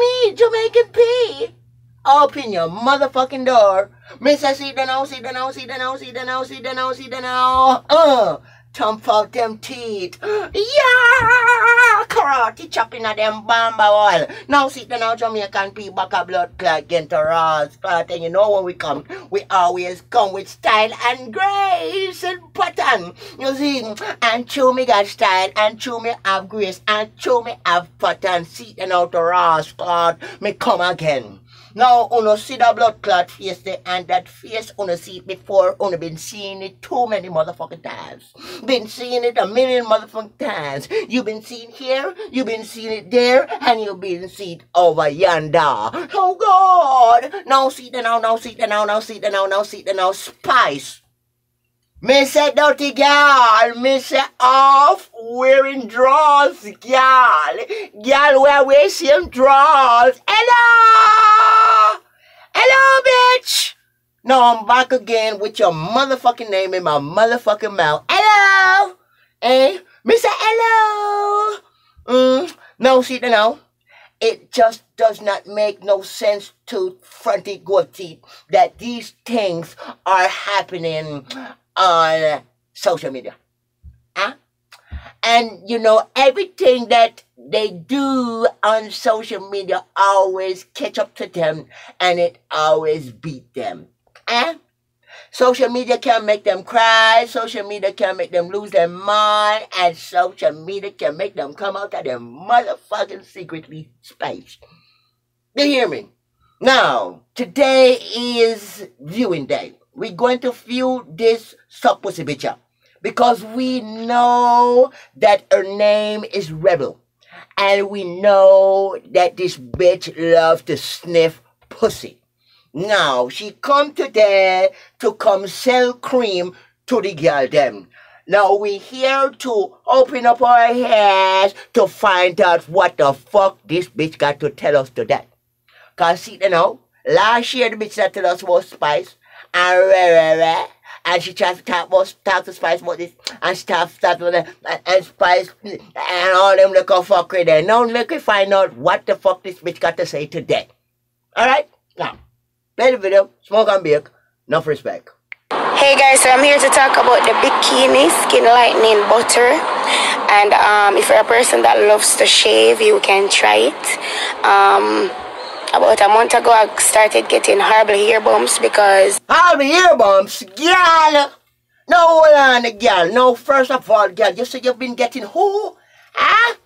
me, Jamaican P. Open your motherfucking door. Miss, I see the now, see the now, see the now, see the now, see the now, see the now. Uh, thump out them teeth. Yeah, karate chopping at them bamba wall. Now see the now Jamaican people back a blood clot again to Ross clot. And you know when we come, we always come with style and grace and pattern. You see, and chew me got style and chew me have grace and chew me have pattern. See the now to Ross clot. Me come again. Now, uno see the blood clot face there, and that face uno see it before, uno been seeing it too many motherfucking times. Been seeing it a million motherfucking times. you been seeing here, you been seeing it there, and you been seeing it over yonder. Oh God! Now see the now, now see the now, now see the now, now see the now, spice. Me say dirty girl, me say off wearing drawers, girl. Girl wear we same drawers. Hello! Hello, bitch! Now I'm back again with your motherfucking name in my motherfucking mouth. Hello! Eh? Mr. hello! Mm, no, see, no. It just does not make no sense to fronty teeth that these things are happening on social media. Huh? And you know, everything that they do on social media always catch up to them and it always beat them. Huh? Social media can make them cry, social media can make them lose their mind, and social media can make them come out of their motherfucking secretly space. You hear me? Now, today is viewing day we're going to view this supposed bitch because we know that her name is Rebel. And we know that this bitch loves to sniff pussy. Now, she come today to come sell cream to the girl them. Now, we here to open up our heads to find out what the fuck this bitch got to tell us today. Cause see, you know, last year the bitch that tell us was spice and rah, rah, rah. And she tries to talk about talk to Spice about this and stuff stuff with and, and Spice and all them look fuck with there. Now let me find out what the fuck this bitch got to say today. Alright? Now, play the video, smoke and bake, enough respect. Hey guys, so I'm here to talk about the Bikini Skin Lightening Butter. And um, if you're a person that loves to shave, you can try it. Um, about a month ago, I started getting horrible hair bumps because. Horrible hair bumps? Girl! No, hold on, girl. No, first of all, girl, you say you've been getting who? Huh?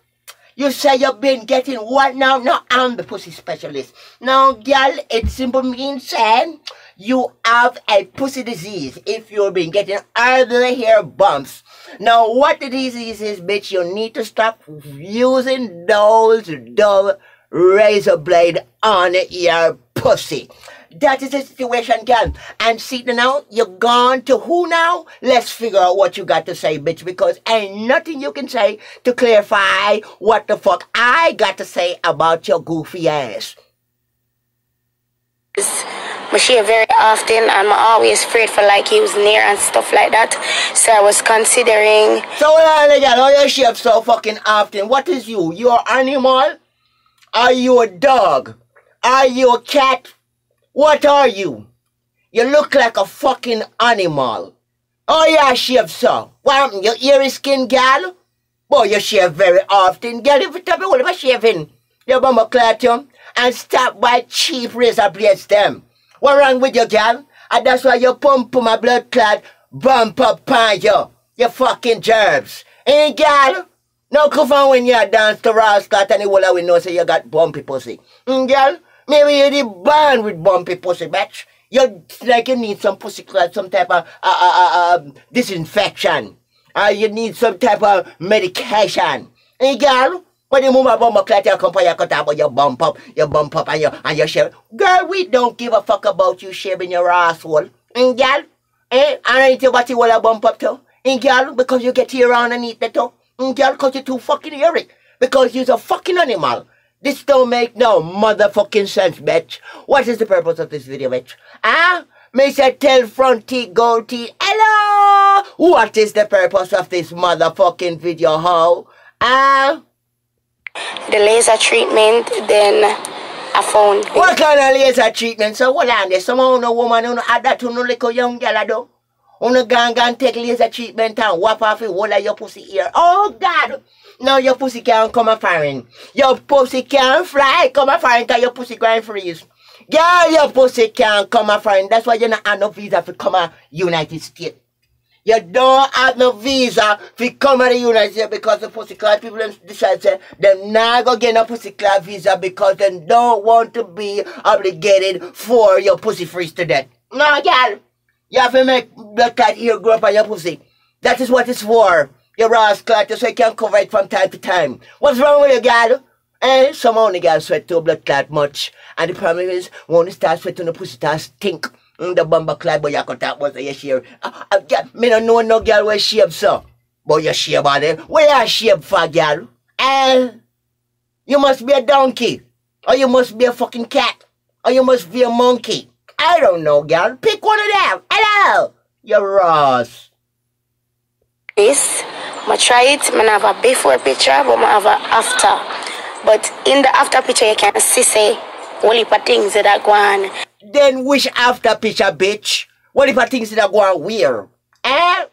You say you've been getting what now? No, I'm the pussy specialist. Now, girl, it simply means saying you have a pussy disease if you've been getting horrible hair bumps. Now, what the disease is, bitch, you need to stop using those dull razor blade on your pussy. That is the situation, girl. And see now, you're gone to who now? Let's figure out what you got to say, bitch, because ain't nothing you can say to clarify what the fuck I got to say about your goofy ass. Shave very often and I'm always afraid for like he was near and stuff like that. So I was considering. So, uh, girl, how you shave so fucking often? What is you? You are animal? Are you a dog? Are you a cat? What are you? You look like a fucking animal. Oh yeah, shave so. What happened? Your ear is skin, gal? Boy, you shave very often, gal. If you tell me what I shaving? You bum a you and stop by cheap razor blades them. What wrong with you, gal? And that's why you pump my blood clot bump up on you. You fucking gerbs. Ain't eh, gal? Now come on when you dance to Rascat and the whole we know say you got bumpy pussy. Mm, girl, maybe you're the born with bumpy pussy, bitch. You like you need some pussy clot, some type of uh, uh, uh, um, disinfection. Uh, you need some type of medication. Hey, girl, when you move a bump clot, you come for your cut but you bump up, you bump up and you, and you shave. Girl, we don't give a fuck about you shaving your asshole. And girl, eh, and anything what you to bump up to. And girl, because you get here underneath the toe. Girl, cause you're too fucking hairy. Because you're a fucking animal. This don't make no motherfucking sense, bitch. What is the purpose of this video, bitch? Ah? May say tell front teeth, gold teeth, hello! What is the purpose of this motherfucking video, ho? Ah? The laser treatment, then I found. What kind of laser treatment? So hold on there. Some of no woman who add that to no little young girl do. Wanna go and, take laser treatment and whap off the whole of your pussy ear. Oh God! Now your pussy can't come a foreign. Your pussy can't fly, come a foreign cause your pussy going freeze. Girl, your pussy can't come a foreign. That's why you not have no visa to come a United States. You don't have no visa to come to the United States because the pussy class people decide say them not go get no pussy class visa because they don't want to be obligated for your pussy freeze to death. No, girl. You have to make blood clot ear grow up on your pussy. That is what it's for. Your ass clot so you can cover it from time to time. What's wrong with you, girl? Eh, some only girls sweat to blood clot much. And the problem is, when you start sweating, the pussy start stink. Mm, the bumper clot, but you can talk about your share. Uh, uh, girl, me don't know no girl where shape, so. But you shape body. Where you shape for, girl? Eh? You must be a donkey. Or you must be a fucking cat. Or you must be a monkey. I don't know, girl. Pick one of them. Hello. You're Ross. This, I try it. I have a before picture, but I have a after. But in the after picture, you can see say all of things that are going. Then which after picture, bitch? What if I things that go on weird? Eh?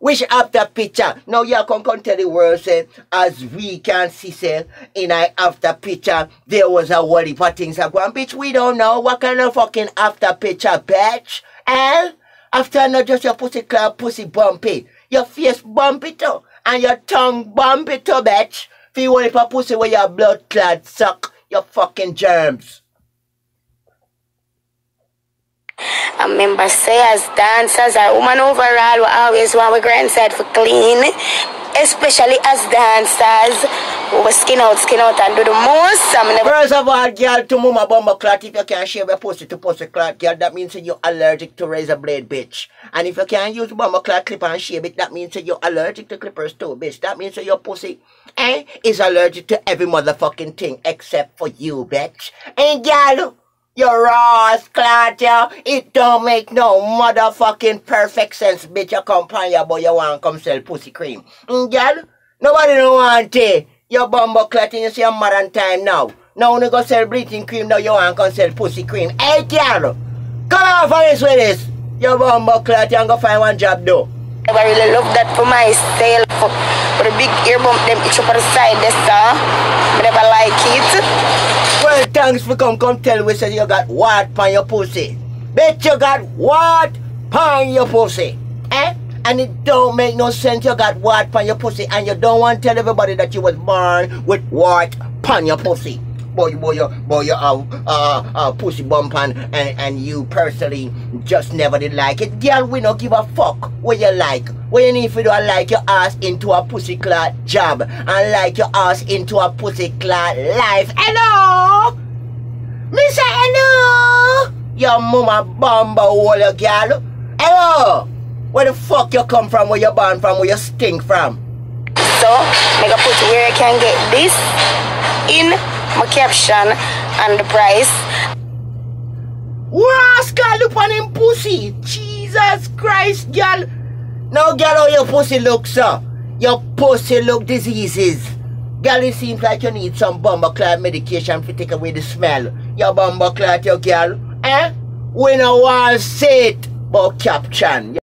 Which after picture? Now you can come tell the world say, as we can see say, in our after picture, there was a heap of things that go on. Bitch, we don't know what kind of fucking after picture, bitch. Eh? After not just your pussy clap, pussy bumpy. Your face bumpy too. And your tongue bumpy too, bitch. Feel one if a pussy where your blood clot suck your fucking germs. I remember say as dancers or woman overall we always want we grandside for clean. Especially as dancers. We skin out, skin out and do the most. I'm never First of all, girl, to mama bumper clot, if you can't shave your pussy to pussy clot, girl, that means that you're allergic to razor blade, bitch. And if you can't use bumper clot clipper and shave it, that means that you're allergic to clippers too, bitch. That means that your pussy, eh, is allergic to every motherfucking thing except for you, bitch. And girl, your ass clot, yo, it don't make no motherfucking perfect sense, bitch. You come pan your boy, you want come sell pussy cream. Mm, girl, nobody don't want it. Your bumbo clot in you see a modern time now. Now you go sell bleaching cream, now you want come sell pussy cream. Hey, girl, come on for this with this. Your bumbo clot, you go find one job though. never really love that for myself. But the big ear bump them itch up on the side there, sir. I never like it. Thanks for come come tell we say you got what pan your pussy. Bet you got what pan your pussy. Eh? And it don't make no sense you got what pan your pussy and you don't want to tell everybody that you was born with what pan your pussy. Boy, boy, you, boy, you, uh, uh, uh, pussy bump and, and, and you personally just never did like it. Girl, we don't give a fuck what you like. What you need to do, I like your ass into a pussy clot job and like your ass into a pussy clot life. Hello? Me say hello? Your mama bamba hole, you girl. Hello? Where the fuck you come from, where you born from, where you stink from? So, make a put where I can get this in my caption and the price. Rascal, look on him pussy. Jesus Christ, girl. Now, girl, how your pussy look, sir? Your pussy look diseases. Girl, it seems like you need some bumper clot medication to take away the smell. Your bumper clot, your girl. Eh? We no want sit, but caption.